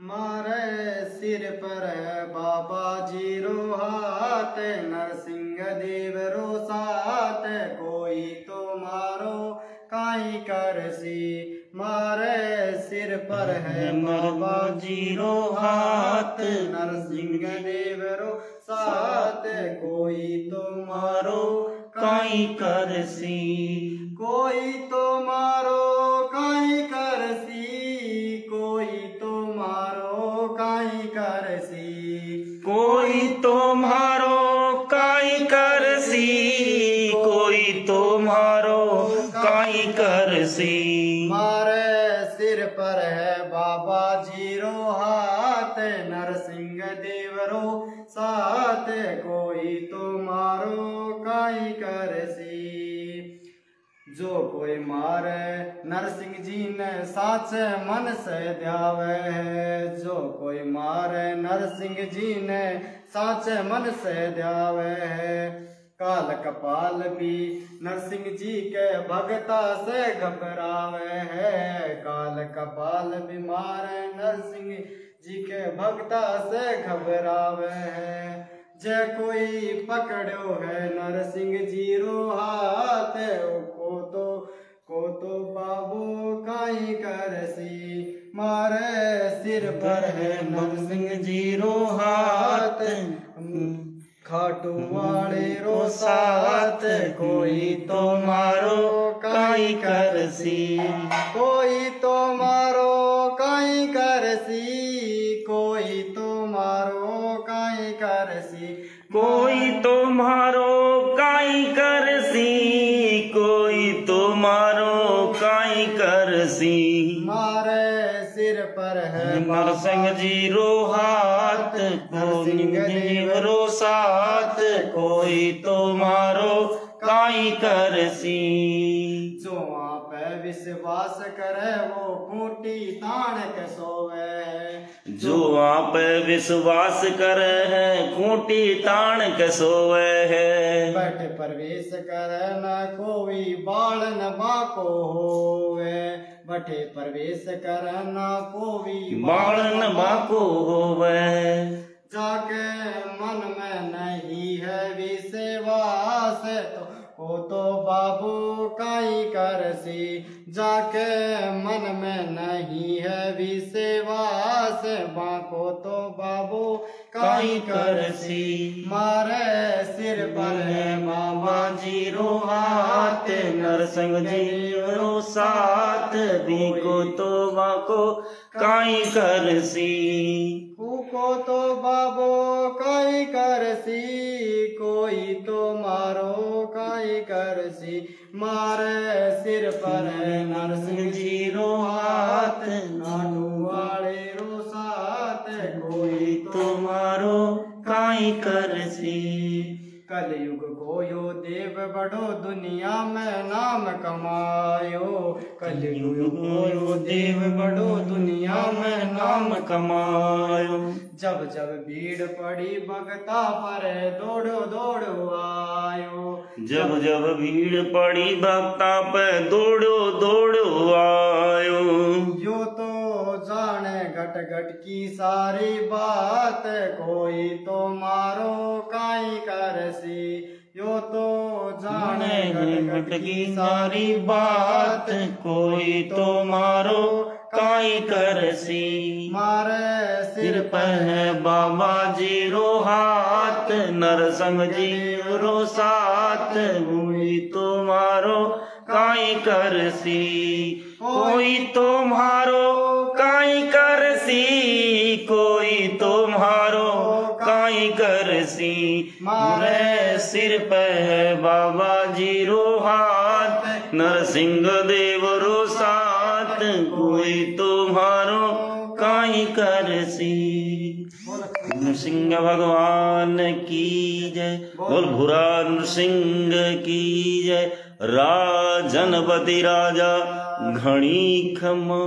मारे सिर पर बाबा जी रो हाथ नरसिंह देव रो साथ। कोई तो मारो काई करसी मारे सिर पर है बाबा जी रो हाथ नरसिंह देव रो साथ। कोई तो मारो काई करसी कोई तो मारो करसी मारे सिर पर है बाबा ज़ीरो हाथ, नरसिंह देवरो साथ, कोई तो मारो काई करसी। जो कोई मारे, नरसिंह जी ने साच मन से द्यावे है। जो कोई मारे, नरसिंह जी ने साच मन से द्यावे है। काल कपाल भी नरसिंह जी के भगता से घबरावे है। काल कपाल भी मारे नरसिंह जी के भगता से घबरावे है। जे कोई पकड़ो है नरसिंह जी रो हाथ, को तो को तो बाबू काई करसी मारे सिर पर है। नरसिंह जी रो हाथ खाटू वाले रो साथ कोई तो मारो काई करसी। कोई तो मारो काई करसी। कोई तो मारो काई करसी। कोई तो मारो काई करसी। कोई तो मारो काई करसी। मारे सिर पर है नरसिंह जी रो हाथ नरसिंह जीव रो साथ कोई तो मारो काई करसी। जो विश्वास करे वो खूटी तान के सोवे। जो आप विश्वास कर है खूटी तान के सोवे है। बट प्रवेश करे न कोई बाल न बाको होवे। बठे प्रवेश करे न कोई बालन बाको होवे। जाके तो बाबू काई करसी, जाके मन में नहीं है भी सेवा से बाको तो बाबू काई करसी। मारे सिर पर है बाबा जी रो नरसिंह जी रो साथ। को तो बाको काई करसी। को तो बाबो काई करसी, कोई तो मारो काई करसी। मारे सिर पर नरसिंह जी रो हाथ, नानू वाले रो साथ, कोई तो काई करसी कलयुग को यो देव बड़ो दुनिया में नाम कमायो। कलयुग को यो देव बड़ो दुनिया में नाम कमायो। जब जब भीड़ पड़ी भगता पर दौड़ो दौड़ो आयो। जब जब भीड़ पड़ी भक्ता पे दौड़ो दौड़ो आयो। घट की सारी बात कोई तो मारो काई करसी। यो तो जाने घट की सारी बात कोई तो मारो काई करसी। मारे सिर पर है बाबा जी रो हाथ नरसंग जी रो साथ। हुई तुम्हारो काई करसी। कोई तुम्हारो काई काई करसी। मारे सिर पर है बाबा जी रो हाथ नरसिंह देव रो साथ कोई तुम्हारो काई कर सी नृसिंह भगवान की जय। बोल भुरा नृसिंह की जय। राजनपति राजा घणी खमा।